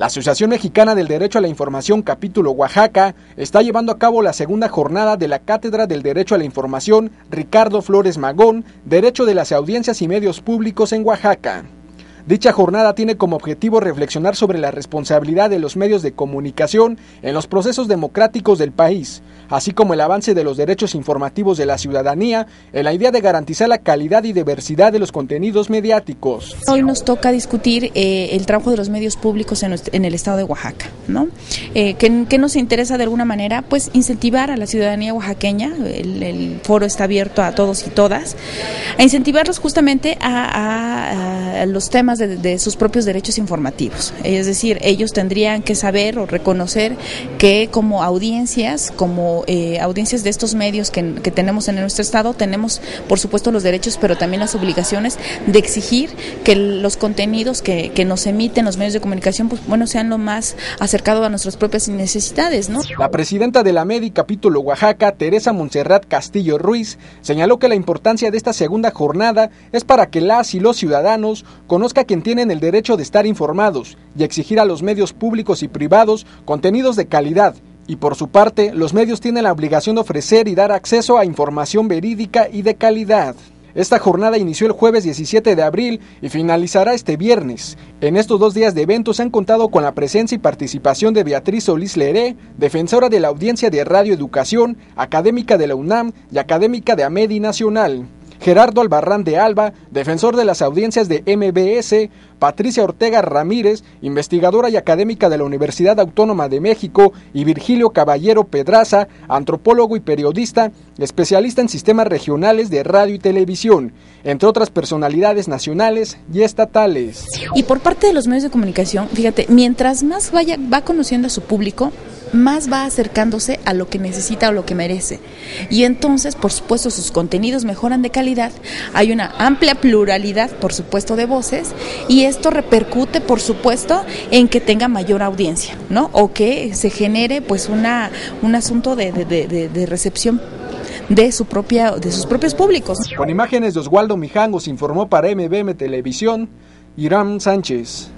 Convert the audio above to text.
La Asociación Mexicana del Derecho a la Información Capítulo Oaxaca está llevando a cabo la segunda jornada de la Cátedra del Derecho a la Información Ricardo Flores Magón, Derecho de las Audiencias y Medios Públicos en Oaxaca. Dicha jornada tiene como objetivo reflexionar sobre la responsabilidad de los medios de comunicación en los procesos democráticos del país, así como el avance de los derechos informativos de la ciudadanía en la idea de garantizar la calidad y diversidad de los contenidos mediáticos. Hoy nos toca discutir eh, el trabajo de los medios públicos en, el estado de Oaxaca, ¿no? Eh, ¿qué, nos interesa de alguna manera? Pues incentivar a la ciudadanía oaxaqueña, el, foro está abierto a todos y todas, a incentivarlos justamente a los temas de, sus propios derechos informativos. Es decir, ellos tendrían que saber o reconocer que como audiencias, como eh, audiencias de estos medios que, tenemos en nuestro Estado, tenemos por supuesto los derechos, pero también las obligaciones de exigir que los contenidos que, nos emiten los medios de comunicación, pues bueno, sean lo más acercado a nuestras propias necesidades. ¿no? La presidenta de la MEDI Capítulo Oaxaca, Teresa Montserrat Castillo Ruiz, señaló que la importancia de esta segunda jornada es para que las y los ciudadanos conozcan quien tienen el derecho de estar informados y exigir a los medios públicos y privados contenidos de calidad. Y por su parte, los medios tienen la obligación de ofrecer y dar acceso a información verídica y de calidad. Esta jornada inició el jueves 17 de abril y finalizará este viernes. En estos dos días de eventos han contado con la presencia y participación de Beatriz Solís Leré, defensora de la audiencia de Radio Educación, académica de la UNAM y académica de AMEDI Nacional. Gerardo Albarrán de Alba, defensor de las audiencias de MBS, Patricia Ortega Ramírez, investigadora y académica de la Universidad Autónoma de México, y Virgilio Caballero Pedraza, antropólogo y periodista, especialista en sistemas regionales de radio y televisión, entre otras personalidades nacionales y estatales. Y por parte de los medios de comunicación, fíjate, mientras más vaya, va conociendo a su público, más va acercándose a lo que necesita o lo que merece. Y entonces, por supuesto, sus contenidos mejoran de calidad, hay una amplia pluralidad, por supuesto, de voces, y esto repercute, por supuesto, en que tenga mayor audiencia, ¿no? O que se genere, pues, una, un asunto de, de, recepción de su propia de sus propios públicos. Con imágenes de Oswaldo Mijangos informó para MBM Televisión Irán Sánchez.